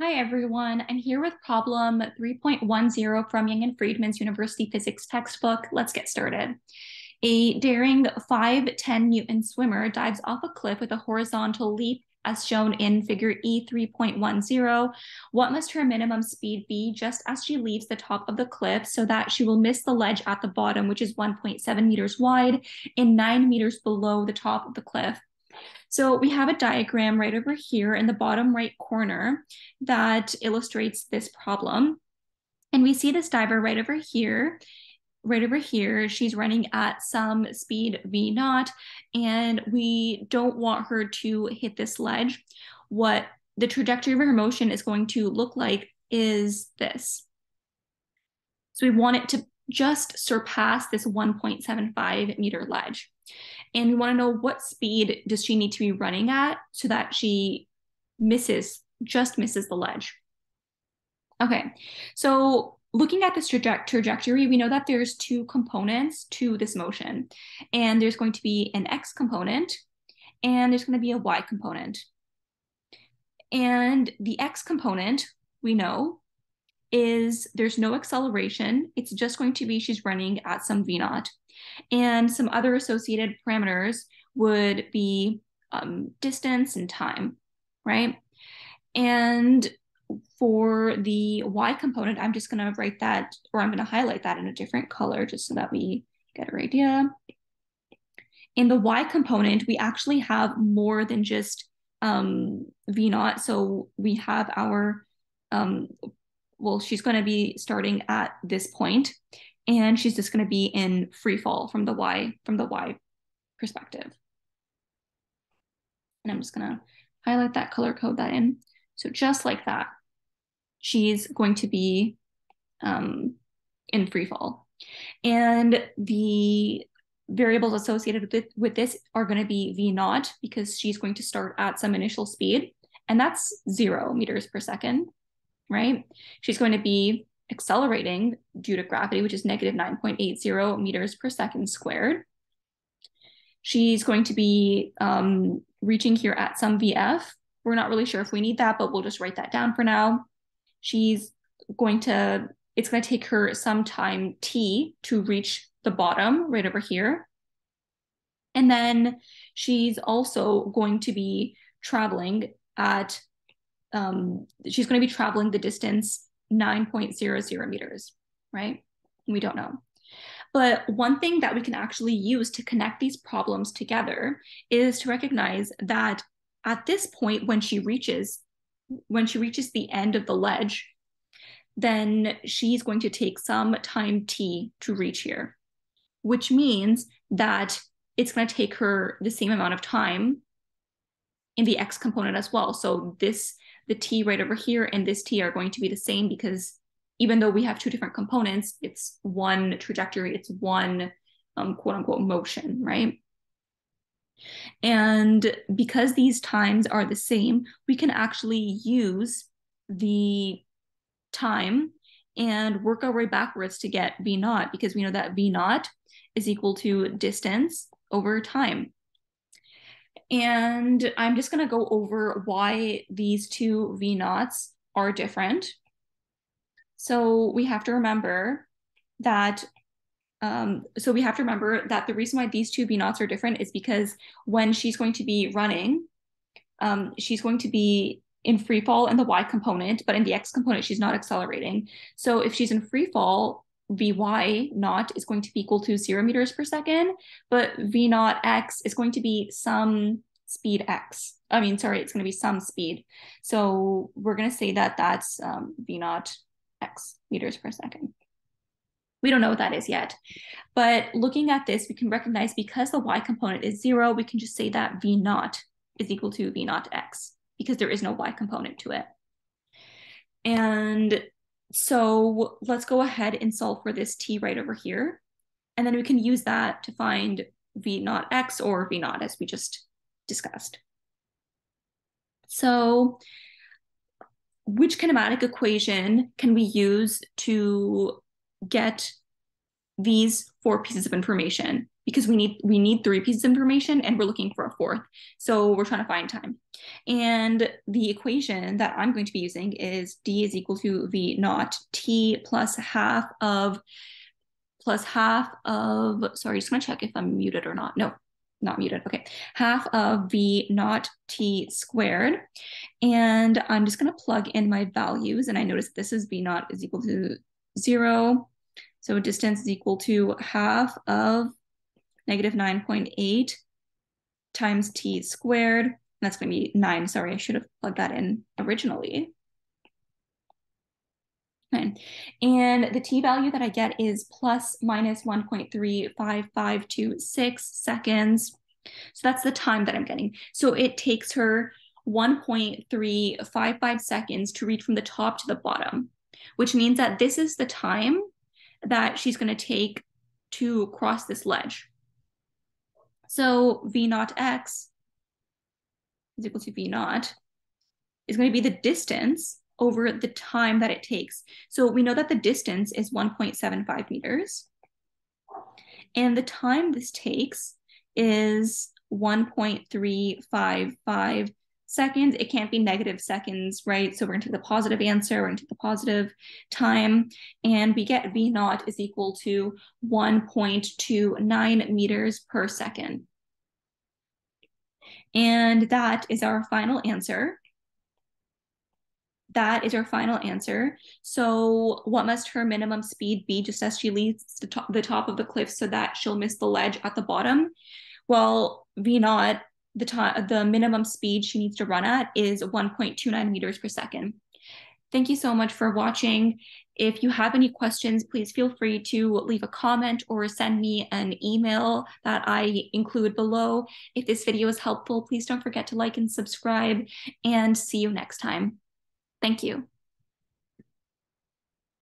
Hi, everyone. I'm here with problem 3.10 from Young and Freedman's University Physics textbook. Let's get started. A daring 5'10 Newton swimmer dives off a cliff with a horizontal leap as shown in figure E 3.10. What must her minimum speed be just as she leaves the top of the cliff so that she will miss the ledge at the bottom, which is 1.7 meters wide and 9 meters below the top of the cliff? So we have a diagram right over here in the bottom right corner that illustrates this problem. And we see this diver right over here right over here, she's running at some speed V naught, and we don't want her to hit this ledge. What the trajectory of her motion is going to look like is this. So we want it to just surpass this 1.75 meter ledge. And we want to know what speed does she need to be running at so that she misses, just misses the ledge. Okay, so looking at this traje trajectory, we know that there's two components to this motion. And there's going to be an x component and there's going to be a y component. And the x component, we know, is there's no acceleration. It's just going to be she's running at some v naught. And some other associated parameters would be um, distance and time, right? And for the y component, I'm just going to write that, or I'm going to highlight that in a different color just so that we get our idea. In the y component, we actually have more than just um, v naught. So we have our, um, well, she's going to be starting at this point, and she's just going to be in free fall from the y from the y perspective. And I'm just going to highlight that, color code that in. So just like that, she's going to be um, in free fall. And the variables associated with, with this are going to be V naught because she's going to start at some initial speed, and that's zero meters per second, right? She's going to be accelerating due to gravity, which is negative 9.80 meters per second squared. She's going to be um, reaching here at some VF, we're not really sure if we need that, but we'll just write that down for now. She's going to, it's going to take her some time T to reach the bottom right over here. And then she's also going to be traveling at, um, she's going to be traveling the distance 9.00 meters, right? We don't know. But one thing that we can actually use to connect these problems together is to recognize that at this point when she reaches when she reaches the end of the ledge then she's going to take some time t to reach here which means that it's going to take her the same amount of time in the x component as well so this the t right over here and this t are going to be the same because even though we have two different components it's one trajectory it's one um, quote unquote motion right and because these times are the same, we can actually use the time and work our way backwards to get V naught because we know that V naught is equal to distance over time. And I'm just going to go over why these two V naughts are different. So we have to remember that um, so we have to remember that the reason why these two V naughts are different is because when she's going to be running, um, she's going to be in free fall in the Y component, but in the X component, she's not accelerating. So if she's in free fall, Vy naught is going to be equal to zero meters per second, but V naught X is going to be some speed X. I mean, sorry, it's going to be some speed. So we're going to say that that's um, V naught X meters per second. We don't know what that is yet. But looking at this, we can recognize because the y component is zero, we can just say that v naught is equal to v naught x because there is no y component to it. And so let's go ahead and solve for this t right over here. And then we can use that to find v naught x or v naught as we just discussed. So which kinematic equation can we use to get these four pieces of information because we need we need three pieces of information and we're looking for a fourth. So we're trying to find time. And the equation that I'm going to be using is d is equal to v naught t plus half of plus half of sorry, just gonna check if I'm muted or not. No, not muted. Okay, half of v naught t squared. And I'm just gonna plug in my values. And I notice this is v naught is equal to zero. So distance is equal to half of negative 9.8 times t squared. That's going to be 9. Sorry, I should have plugged that in originally. Nine. And the t value that I get is plus minus 1.35526 seconds. So that's the time that I'm getting. So it takes her 1.355 seconds to reach from the top to the bottom, which means that this is the time that she's going to take to cross this ledge. So V naught X is equal to V naught is going to be the distance over the time that it takes. So we know that the distance is 1.75 meters. And the time this takes is 1.355 seconds. It can't be negative seconds, right? So we're going to take the positive answer, we're going to take the positive time, and we get V naught is equal to 1.29 meters per second. And that is our final answer. That is our final answer. So what must her minimum speed be just as she leaves the top, the top of the cliff so that she'll miss the ledge at the bottom? Well, V naught the time the minimum speed she needs to run at is 1.29 meters per second. Thank you so much for watching. If you have any questions, please feel free to leave a comment or send me an email that I include below. If this video is helpful, please don't forget to like and subscribe and see you next time. Thank you.